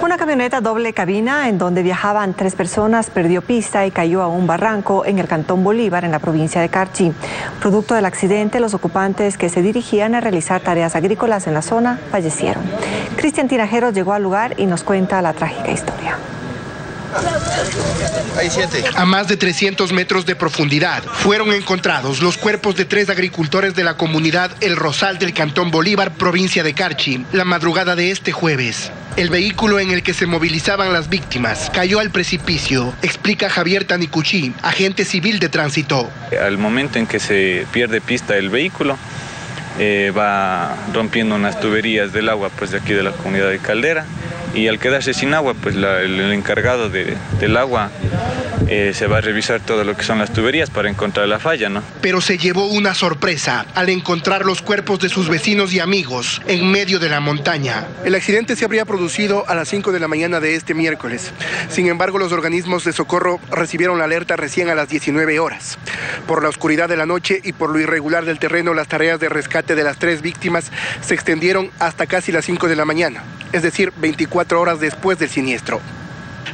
Una camioneta doble cabina en donde viajaban tres personas perdió pista y cayó a un barranco en el cantón Bolívar, en la provincia de Carchi. Producto del accidente, los ocupantes que se dirigían a realizar tareas agrícolas en la zona fallecieron. Cristian Tinajero llegó al lugar y nos cuenta la trágica historia. A más de 300 metros de profundidad fueron encontrados los cuerpos de tres agricultores de la comunidad El Rosal del Cantón Bolívar, provincia de Carchi, la madrugada de este jueves. El vehículo en el que se movilizaban las víctimas cayó al precipicio, explica Javier Tanicuchi, agente civil de tránsito. Al momento en que se pierde pista el vehículo, eh, va rompiendo unas tuberías del agua pues de aquí de la comunidad de Caldera y al quedarse sin agua pues el, encargado del agua eh, se va a revisar todo lo que son las tuberías para encontrar la falla, ¿no? Pero se llevó una sorpresa al encontrar los cuerpos de sus vecinos y amigos en medio de la montaña. El accidente se habría producido a las 5 de la mañana de este miércoles. Sin embargo, los organismos de socorro recibieron la alerta recién a las 19 horas. Por la oscuridad de la noche y por lo irregular del terreno, las tareas de rescate de las tres víctimas se extendieron hasta casi las 5 de la mañana, es decir, 24 horas después del siniestro.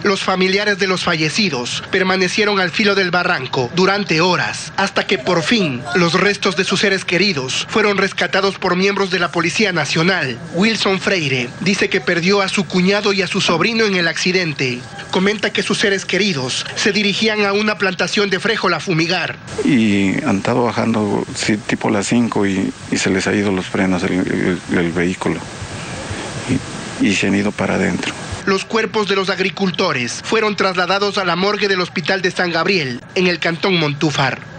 Los familiares de los fallecidos permanecieron al filo del barranco durante horas, hasta que por fin los restos de sus seres queridos fueron rescatados por miembros de la Policía Nacional. Wilson Freire dice que perdió a su cuñado y a su sobrino en el accidente. Comenta que sus seres queridos se dirigían a una plantación de fréjol a fumigar. Y han estado bajando tipo las 5 y, se les ha ido los frenos del vehículo y, y se han ido para adentro. Los cuerpos de los agricultores fueron trasladados a la morgue del Hospital de San Gabriel, en el Cantón Montúfar.